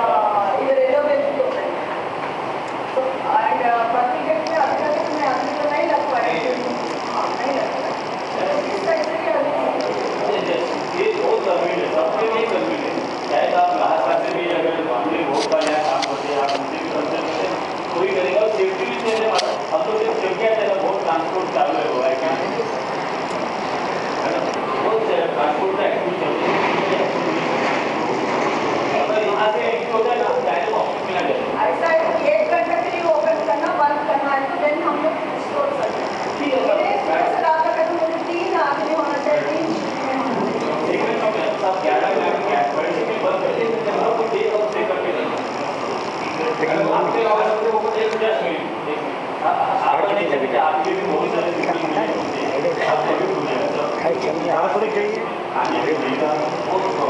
uh, in the railway equipment. So, and uh, personal debt में अभी तक मैं अभी तो नहीं लग पाया हाँ नहीं लग पाया इस साइड से क्या ये बहुत ज़रूरी है सबके लिए ज़रूरी है शायद आप बाहर से भी अगर फैमिली बहुत बढ़िया काम करते हैं आप उनसे भी समझते हैं कोई करेगा और सेफ्टी भी चाहिए अब तो सिर्फ़ सेफ्टी है बहुत ट्रांसपोर्ट चालू हुआ है क्या है ना बहुत ट्रांसपोर्ट का एक्टिव चल 係咁嘅。